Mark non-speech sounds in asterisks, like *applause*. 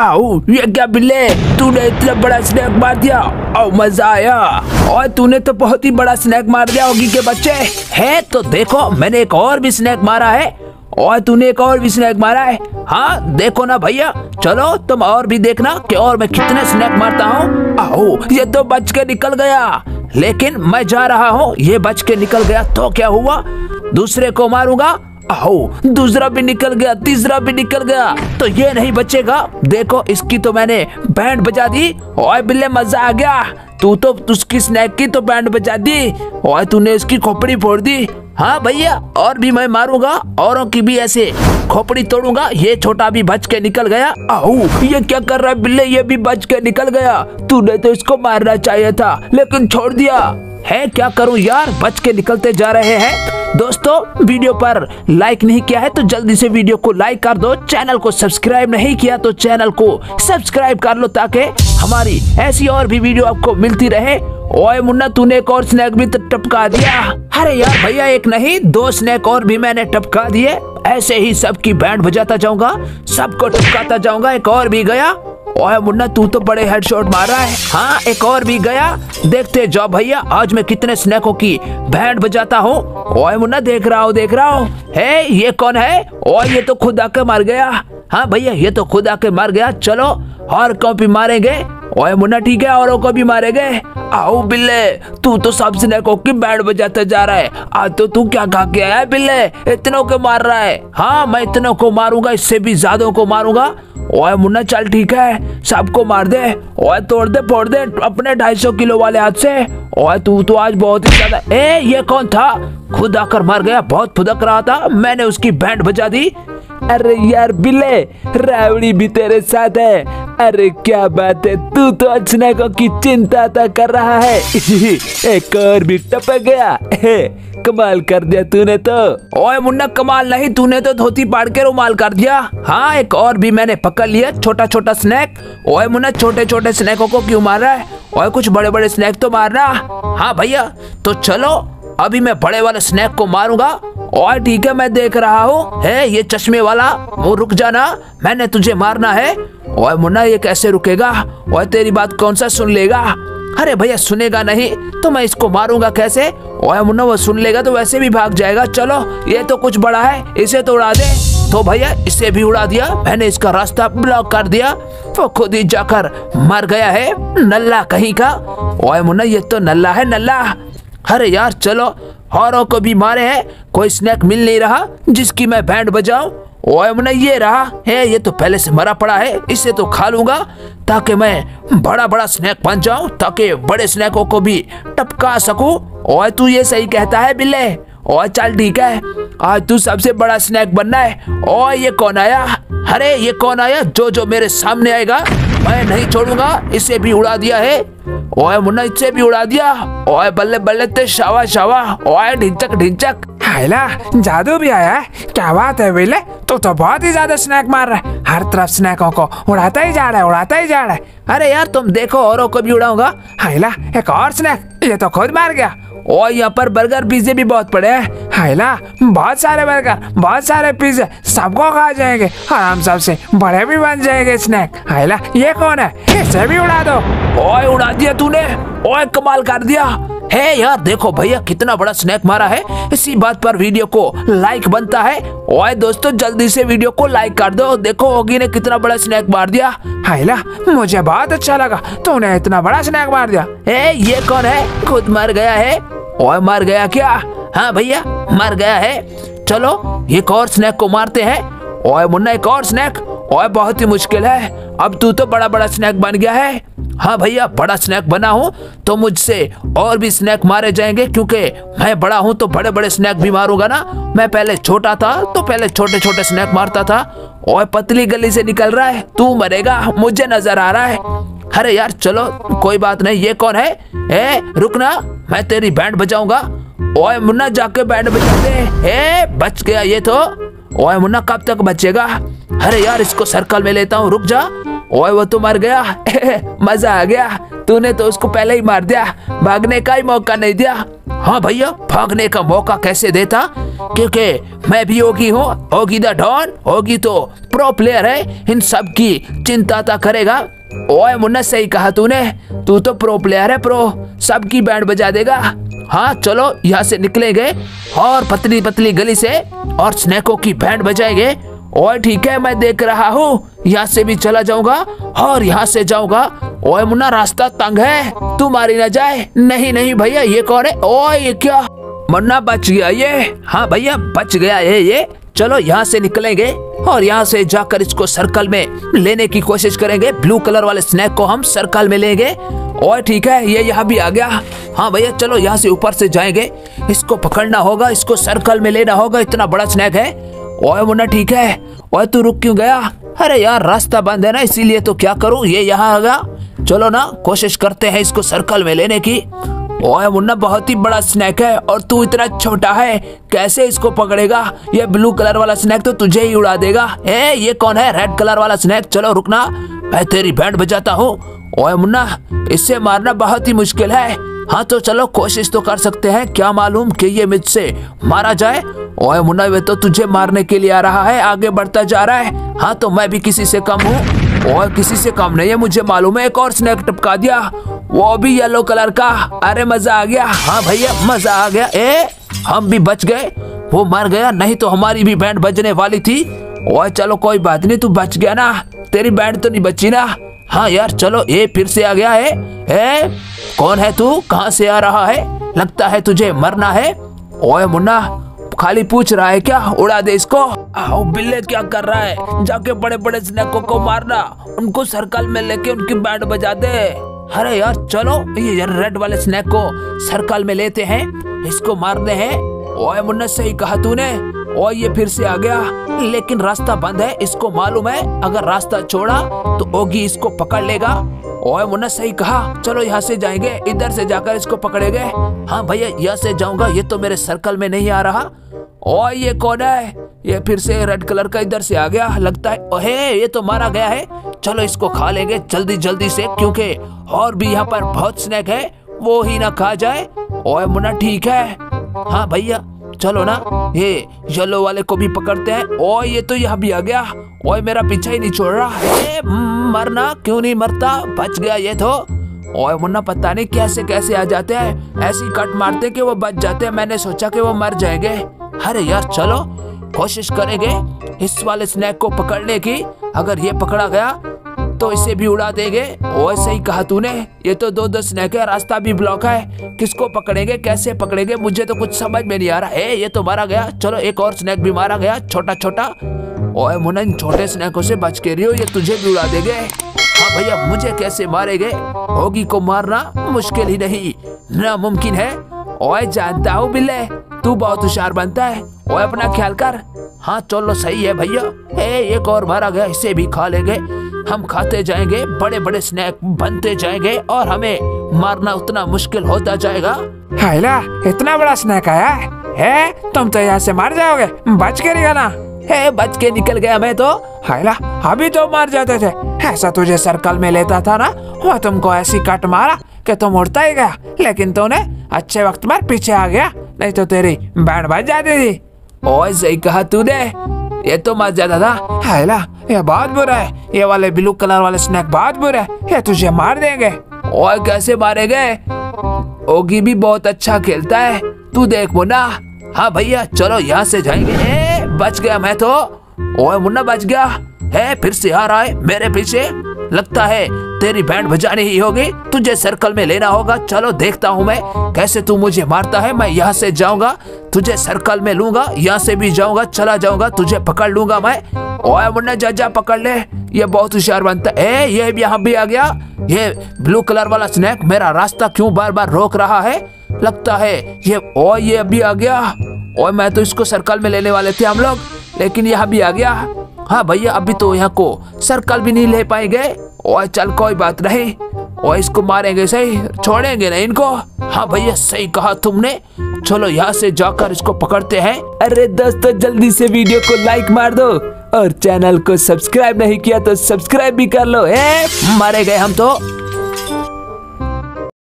आओ ये क्या बिल्ले तूने इतना बड़ा स्नैक मार दिया। ओ मज़ा आया। और तूने तो बहुत ही बड़ा स्नैक मार दिया होगी के बच्चे। है तो देखो, मैंने एक और भी स्नैक मारा है। और तूने एक और भी स्नैक मारा है। हाँ देखो ना भैया। चलो, तुम और भी देखना कि और मैं कितने स्नैक मारता हूँ। आओ ये तो बच के निकल गया। लेकिन मैं जा रहा हूँ, ये बच के निकल गया। तो क्या हुआ? दूसरे को मारूँगा। आओ दूसरा भी निकल गया, तीसरा भी निकल गया। तो ये नहीं बचेगा। देखो, इसकी तो मैंने बैंड बजा दी। और बिल्ले, मज़ा आ गया। तू तो उसकी स्नैक की तो बैंड बजा दी। और तूने इसकी खोपड़ी फोड़ दी। हाँ भैया, और भी मैं मारूँगा। औरों की भी ऐसे खोपड़ी तोड़ूँगा। ये छोटा भी बच के निकल गया। आओ ये क्या कर रहा है बिल्ले? ये भी बच के निकल गया। तूने तो इसको मारना चाहिए था, लेकिन छोड़ दिया। है, क्या करूँ यार? बच के निकलते जा रहे हैं। दोस्तों, वीडियो पर लाइक नहीं किया है तो जल्दी से वीडियो को लाइक कर दो चैनल को सब्सक्राइब नहीं किया तो चैनल को सब्सक्राइब कर लो ताकि हमारी ऐसी और भी वीडियो आपको मिलती रहे। ओए मुन्ना, तूने एक और स्नैक भी तो टपका दिया। अरे यार, भैया, एक नहीं, दो स्नैक और भी मैंने टपका दिए। ऐसे ही सबकी बैंड बजाता जाऊँगा, सबको टपकाता जाऊँगा, एक और भी गया। ओए मुन्ना, तू तो बड़े हेडशॉट मार रहा है। हाँ एक और भी गया। देखते जाओ भैया, आज मैं कितने स्नैकों की बैंड बजाता हूँ। ओए मुन्ना, देख रहा हूँ, देख रहा हूँ। है, ये कौन है? ओए, ये तो खुद आके मार गया। हाँ भैया, ये तो खुद आके मार गया। चलो, और कॉपी मारेंगे? ओए मुन्ना, ठीक है? औरों को भी मारेंगे आओ बिल्ले, तू तो सब स्नैकों की बैंड बजाते जा रहा है। आज तो तू क्या खा के आया बिल्ले? इतनों को मार रहा है। हाँ मैं इतनों को मारूँगा, इससे भी ज़्यादा को मारूँगा। ओए मुन्ना, चल, ठीक है? सबको मार दे। ओए, तोड़ दे, फोड़ दे, अपने ढाई सौ किलो वाले हाथ से। ओए, तू तो आज बहुत ही ज़्यादा ए, ये कौन था? खुद आकर मर गया, बहुत फुदक रहा था। मैंने उसकी बैंड बजा दी। अरे यार बिले रावड़ी भी तेरे साथ है। अरे क्या बात है, तू तो अचनाकों की चिंता था कर रहा है। *laughs* एक और भी टपक गया। *laughs* कमाल कर दिया तूने तो। ओए मुन्ना, कमाल नहीं, तूने तो धोती पाड़ के रुमाल कर दिया। हाँ एक और भी मैंने पकड़ लिया छोटा छोटा स्नैक। ओए मुन्ना छोटे छोटे स्नैकों को क्यों मार रहा है? ओए कुछ बड़े बड़े स्नैक तो मारना। हाँ भैया तो चलो अभी मैं बड़े वाले स्नैक को मारूँगा। और ठीक है, मैं देख रहा हूँ। है, ये चश्मे वाला, वो रुक जाना, मैंने तुझे मारना है। और मुन्ना, ये कैसे रुकेगा? और तेरी बात कौन सा सुन लेगा? अरे भैया, सुनेगा नहीं तो मैं इसको मारूँगा कैसे? और मुन्ना, वो सुन लेगा तो वैसे भी भाग जाएगा। चलो, ये तो कुछ बड़ा है, इसे तो उड़ा दे। तो भैया, इसे भी उड़ा दिया, मैंने इसका रास्ता ब्लॉक कर दिया। वो खुद ही जाकर मर गया है, नल्ला कहीं का। ओए, मुन्ना, ये तो नल्ला है, नल्ला। अरे यार, चलो। औरों को भी मारे हैं। कोई स्नैक मिल नहीं रहा, जिसकी मैं बैंड बजाऊं। ओए, मुन्ना, ये रहा। है, ये तो पहले से मरा पड़ा है। इसे तो खा लूँगा, ताकि मैं बड़ा बड़ा स्नैक बन जाऊँ, ताकि बड़े स्नैकों को भी टपका सकूँ। ओए, तू ये सही कहता है, बिल्ले। ओए, चल, ठीक है। आज तू सबसे बड़ा स्नैक बनना है। ओए, ये कौन आया? अरे, ये कौन आया? जो जो मेरे सामने आएगा। मैं नहीं छोड़ूँगा इसे भी उड़ा दिया है। ओए मुन्ना इसे भी उड़ा दिया। ओए बल्ले बल्ले ते शावा शावा। ओए ढिंचक ढिंचक। हाइला जादू भी आया है। क्या बात है बेले तू तो बहुत ही ज़्यादा स्नैक मार रहा है। हर तरफ़ स्नैकों को उड़ाता ही जा रहा है उड़ाता ही जा रहा है। अरे यार तुम देखो औरों को भी उड़ाऊँगा। हाइला एक और स्नैक। ये तो खुद मार गया। और यहाँ पर बर्गर पिज्जे भी बहुत पड़े हैं। हाइला बहुत सारे बर्गर बहुत सारे पिज्जे सबको खा जाएँगे। आराम हम सबसे बड़े भी बन जाएँगे स्नैक हाइला ये कौन है? इसे भी उड़ा दो। ओए, उड़ा दिया तूने। ओए, कमाल कर दिया। है यार, देखो भैया, कितना बड़ा स्नैक मारा है। इसी बात पर वीडियो को लाइक बनता है। ओए दोस्तों, जल्दी से वीडियो को लाइक कर दो। देखो होगी ने कितना बड़ा स्नैक मार दिया। हाइला मुझे बहुत अच्छा लगा। तूने इतना बड़ा स्नैक मार दिया। ए, ये कौन है? खुद मर गया है। ओए मर गया क्या? हाँ भैया, मर गया है। चलो, एक और स्नैक को मारते हैं। ओए मुन्ना, एक और स्नैक ओए, बहुत ही मुश्किल है। अब तू तो बड़ा बड़ा स्नैक बन गया है। हाँ भैया, बड़ा स्नैक बना हूँ तो मुझसे और भी स्नैक मारे जाएँगे, क्योंकि मैं बड़ा हूँ तो बड़े बड़े स्नैक भी मारूँगा ना। मैं पहले छोटा था तो पहले छोटे छोटे स्नैक मारता था। और पतली गली से निकल रहा है। तू मरेगा, मुझे नज़र आ रहा है। अरे यार, चलो, कोई बात नहीं, ये कौन है? ए रुकना मैं तेरी बैंड बजाऊँगा। ओए, मुन्ना जाके बैंड बजा दे ए, बच गया ये तो। ओए, मुन्ना कब तक बचेगा? अरे यार, इसको सर्कल में लेता हूँ, रुक जा। ओए, वो तो मर गया। *laughs* मज़ा आ गया। तूने तो उसको पहले ही मार दिया। भागने का ही मौका नहीं दिया। हाँ भैया, भागने का मौका कैसे देता? क्योंकि मैं भी होगी हूँ होगी द डॉन होगी तो प्रो प्लेयर है, इन सब की चिंता ता करेगा। ओए मुन्ना, सही कहा तूने, तू तो प्रो प्लेयर है प्रो सबकी बैंड बजा देगा। हाँ चलो, यहाँ से निकलेंगे, और पतली पतली गली से, और स्नेको की बैंड बजाएँगे। और ठीक है, मैं देख रहा हूँ, यहाँ से भी चला जाऊँगा, और यहाँ से जाऊँगा ओए मुन्ना, रास्ता तंग है। तू मारी ना जाए। नहीं नहीं भैया, ये कौन है? ओए, ये क्या? मुन्ना, बच गया ये। हाँ भैया, बच गया ये ये। चलो, यहाँ से निकलेंगे और यहाँ से जाकर इसको सर्कल में लेने की कोशिश करेंगे। ब्लू कलर वाले स्नैक को हम सर्कल में लेंगे। और ठीक है, ये यहाँ भी आ गया। हाँ भैया, चलो, यहाँ से ऊपर से जाएँगे। इसको पकड़ना होगा, इसको सर्कल में लेना होगा। इतना बड़ा स्नैक है। ओए मुन्ना, ठीक है। ओए, तू रुक क्यों गया? अरे यार, रास्ता बंद है ना, इसीलिए तो क्या करूँ? ये यहाँ आ गया। चलो ना, कोशिश करते हैं इसको सर्कल में लेने की। ओए, मुन्ना, बहुत ही बड़ा स्नैक है और तू इतना छोटा है, कैसे इसको पकड़ेगा? ये ब्लू कलर वाला स्नैक तो तुझे ही उड़ा देगा। ए, ये कौन है? रेड कलर वाला स्नैक चलो, रुकना। मैं तेरी बैंड बजाता हूँ। ओए, मुन्ना, इससे मारना बहुत ही मुश्किल है। हाँ तो चलो, कोशिश तो कर सकते हैं। क्या मालूम कि ये मुझसे मारा जाए। ओए, मुन्ना वे तो तुझे मारने के लिए आ रहा है। आगे बढ़ता जा रहा है। हाँ तो मैं भी किसी से कम हूँ। और किसी से कम नहीं है, मुझे मालूम है, एक और स्नैक टपका दिया। वो भी येलो कलर का। अरे, मज़ा आ गया। हाँ भैया, मज़ा आ गया। ए, हम भी बच गए। वो मर गया, नहीं तो हमारी भी बैंड बजने वाली थी। ओए, चलो, कोई बात नहीं, तू बच गया ना। तेरी बैंड तो नहीं बची ना। हाँ यार, चलो ये फिर से आ गया है। ए, कौन है तू? कहाँ से आ रहा है? लगता है तुझे मरना है। ओए, मुन्ना खाली पूछ रहा है क्या? उड़ा दे इसको। आओ, बिल्ले क्या कर रहा है? जाके बड़े बड़े स्नैकों को मारना। उनको सर्कल में लेके उनकी बैंड बजा दे। अरे यार, चलो, ये यार रेड वाले स्नैक को सर्कल में लेते हैं। इसको मारने हैं। ओए, मुन्ना, सही कहा तूने। और ये फिर से आ गया। लेकिन रास्ता बंद है, इसको मालूम है। अगर रास्ता छोड़ा तो ओगी इसको पकड़ लेगा। ओए, मुन्ना, सही कहा। चलो, यहाँ से जाएँगे। इधर से जाकर इसको पकड़ेंगे। हाँ भैया, यहाँ से जाऊँगा। ये तो मेरे सर्कल में नहीं आ रहा। ओ ये कौन है? ये फिर से रेड कलर का इधर से आ गया। लगता है, ओहे, ये तो मारा गया है। चलो इसको खा लेंगे जल्दी जल्दी से, क्योंकि और भी यहाँ पर बहुत स्नैक है। वो ही ना खा जाए। ओए, मुन्ना, ठीक है? हाँ भैया, चलो ना। ये येलो वाले को भी पकड़ते हैं। ओए, ये तो यहाँ भी आ गया। ओए, मेरा पीछा ही नहीं छोड़ रहा। है मरना, क्यों नहीं मरता? बच गया ये तो। ओए, मुन्ना, पता नहीं कैसे कैसे आ जाते हैं। ऐसी कट मारते कि वो बच जाते हैं। मैंने सोचा कि वो मर जाएँगे। अरे यार, चलो। कोशिश करेंगे इस वाले स्नैक को पकड़ने की। अगर ये पकड़ा गया तो इसे भी उड़ा देंगे। वैसे ही कहा तूने। ये तो दो दो स्नैक है, रास्ता भी ब्लॉक है। किसको पकड़ेंगे, कैसे पकड़ेंगे, मुझे तो कुछ समझ में नहीं आ रहा। है ये तो मारा गया। चलो, एक और स्नैक भी मारा गया छोटा छोटा ओए मुन्ना छोटे स्नैकों से बच के रही ये तुझे भी उड़ा देंगे। हाँ भैया, मुझे कैसे मारेगे? होगी को मारना मुश्किल ही नहीं, नामुमकिन है। ओए जानता हूँ, बिल्ले। तू बहुत होशियार बनता है ओए अपना ख्याल कर। हाँ चलो सही है भैया। ए एक और मारा गया इसे भी खा लेंगे हम खाते जाएँगे बड़े बड़े स्नैक बनते जाएँगे और हमें मारना उतना मुश्किल होता जाएगा। हाइला इतना बड़ा स्नैक आया? है तुम तो यहाँ से मार जाओगे बच के निकला है बच के निकल गया मैं तो। हाइला अभी तो मार जाते थे। ऐसा तुझे सर्कल में लेता था ना वो तुमको ऐसी कट मारा कि तुम उड़ता ही गया लेकिन तूने अच्छे वक्त में पीछे आ गया। नहीं तो तेरी बैंड बच जाती थी। ओए सही कहा तूने। ये तो मर जाता था। हाइला ये बहुत बुरा है। ये वाले ब्लू कलर वाले स्नैक बहुत बुरा है। ये तुझे मार देंगे। और कैसे मारेंगे? ओगी भी बहुत अच्छा खेलता है। तू देख मुन्ना। हाँ भैया चलो यहाँ से जाएँगे। ए, बच गया मैं तो। ओए मुन्ना बच गया। है फिर से आ रहा है मेरे पीछे। लगता है, तेरी बैंड बजानी ही होगी। तुझे सर्कल में लेना होगा। चलो, देखता हूँ मैं। कैसे तू मुझे मारता है, मैं यहाँ से जाऊँगा। तुझे सर्कल में लूँगा, यहाँ से भी जाऊँगा, चला जाऊँगा। तुझे पकड़ लूँगा मैं। ओए मुन्ना, जा जा, पकड़ ले। ये बहुत होशियार बनता है। ये भी यहाँ भी आ गया। ये ब्लू कलर वाला स्नैक मेरा रास्ता क्यों बार बार रोक रहा है? लगता है, ये ओ ये अभी आ गया। और मैं तो इसको सर्कल में लेने वाले थे हम लोग, लेकिन यहाँ भी आ गया। हाँ भैया, अभी तो यहाँ को सर्कल भी नहीं ले पाएँगे। और चल कोई बात नहीं। और इसको मारेंगे सही, छोड़ेंगे ना इनको। हाँ भैया, सही कहा तुमने। चलो यहाँ से जाकर इसको पकड़ते हैं। अरे दोस्तों, जल्दी से वीडियो को लाइक मार दो। और चैनल को सब्सक्राइब नहीं किया तो सब्सक्राइब भी कर लो ए मारे गए हम तो।